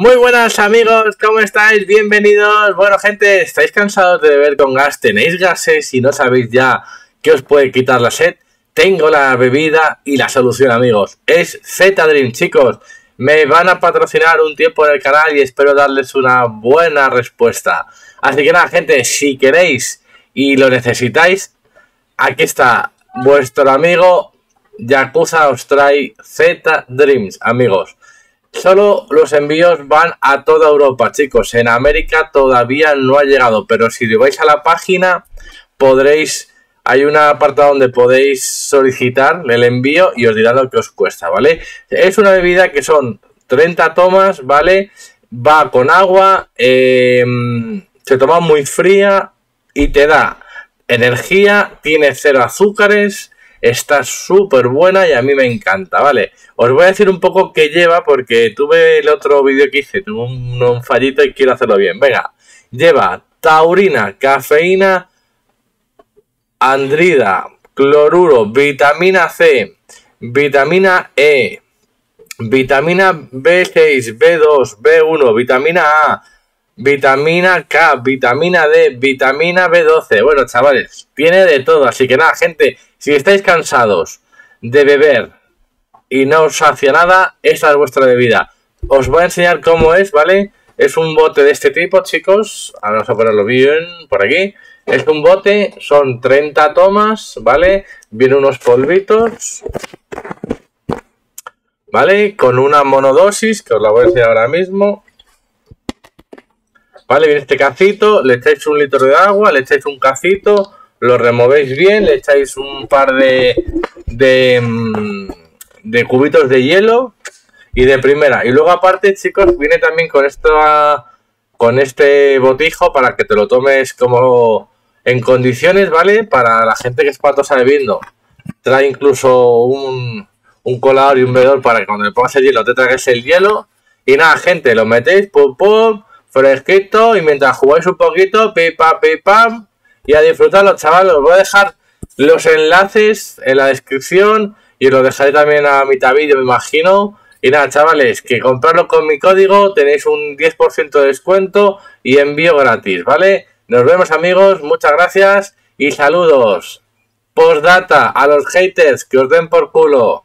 Muy buenas amigos, ¿cómo estáis? Bienvenidos. Bueno gente, ¿estáis cansados de beber con gas? ¿Tenéis gases y no sabéis ya qué os puede quitar la sed? Tengo la bebida y la solución amigos. Es Z-Dream chicos. Me van a patrocinar un tiempo en el canal y espero darles una buena respuesta. Así que nada gente, si queréis y lo necesitáis, aquí está vuestro amigo Yakuza os trae Z-Dreams amigos. Solo los envíos van a toda Europa, chicos. En América todavía no ha llegado, pero si vais a la página podréis... Hay una apartado donde podéis solicitar el envío y os dirá lo que os cuesta, ¿vale? Es una bebida que son 30 tomas, ¿vale? Va con agua, em, se toma muy fría y te da energía, tiene cero azúcares, Está súper buena y a mí me encanta, ¿vale? Os voy a decir un poco qué lleva porque tuve el otro vídeo que hice, tuve un, fallito y quiero hacerlo bien. Venga, lleva taurina, cafeína, andrida, cloruro, vitamina C, vitamina E, vitamina B6, B2, B1, vitamina A, vitamina K, vitamina D, vitamina B12. Bueno, chavales, tiene de todo. Así que nada, gente, si estáis cansados de beber y no os sacia nada, esta es vuestra bebida. Os voy a enseñar cómo es, ¿vale? Es un bote de este tipo, chicos. Vamos a ponerlo bien por aquí. Es un bote, son 30 tomas, ¿vale? Viene unos polvitos. ¿Vale? Con una monodosis, que os la voy a enseñar ahora mismo. ¿Vale? Viene este cacito, le echáis un litro de agua, le echáis un cacito, lo removéis bien, le echáis un par de, de, mm, de cubitos de hielo y de primera. Y luego aparte, chicos, viene también con esto con este botijo para que te lo tomes como en condiciones, ¿vale? Para la gente que es patosa bebiendo. Trae incluso un, un colador y un bebedor para que cuando le pongas el hielo te traigas el hielo. Y nada, gente, lo metéis, pum, pum, fresquito y mientras jugáis un poquito, pipa, pam y a disfrutarlo, chavales. Os voy a dejar los enlaces en la descripción y os lo dejaré también a mitad vídeo, me imagino. Y nada, chavales, que comprarlo con mi código tenéis un 10% de descuento y envío gratis, ¿vale? Nos vemos amigos, muchas gracias y saludos. Postdata a los haters que os den por culo.